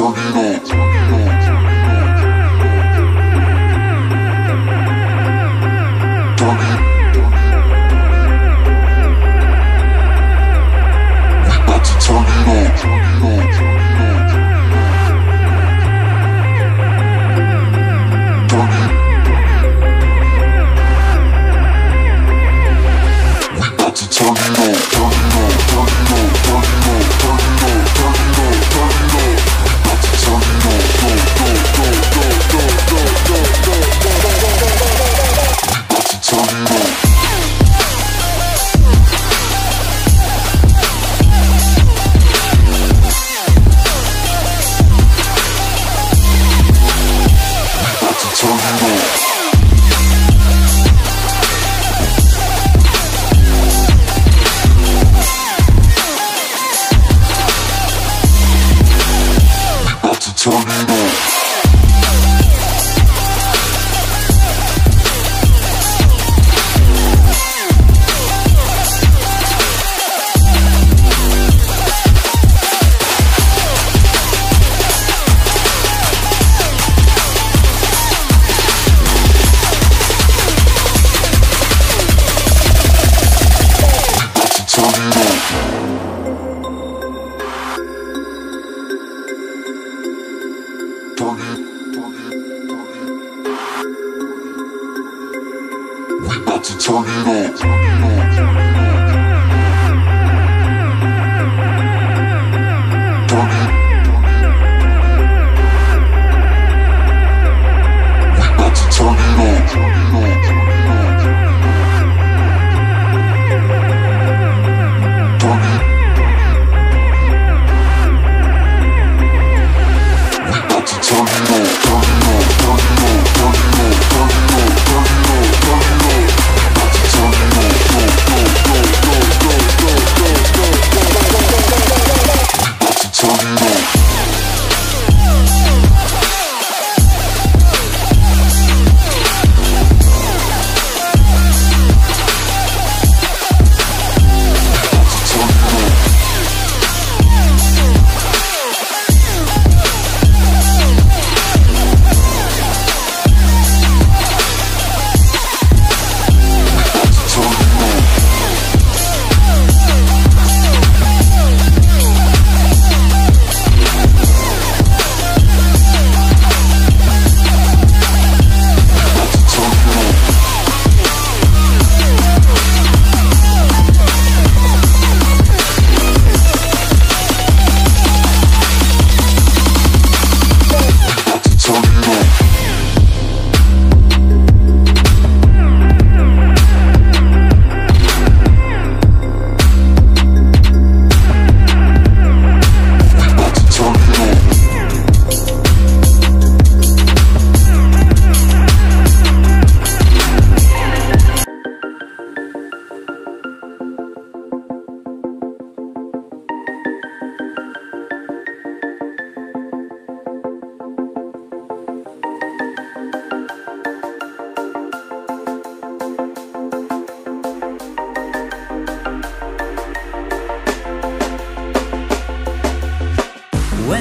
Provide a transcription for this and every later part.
Tornado.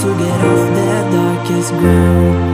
to get off that darkest ground.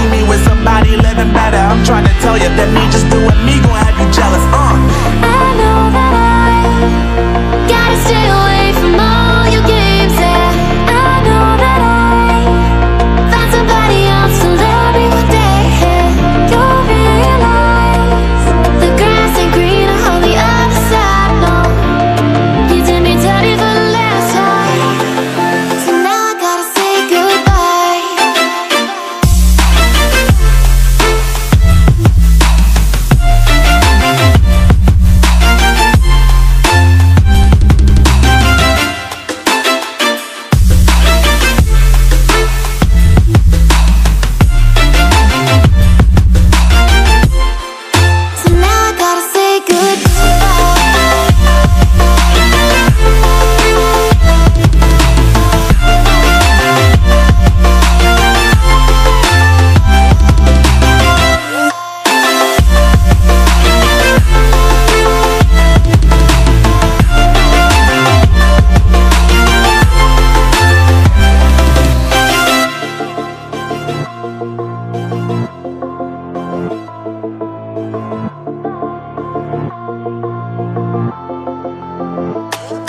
trying to tell you that me just doing me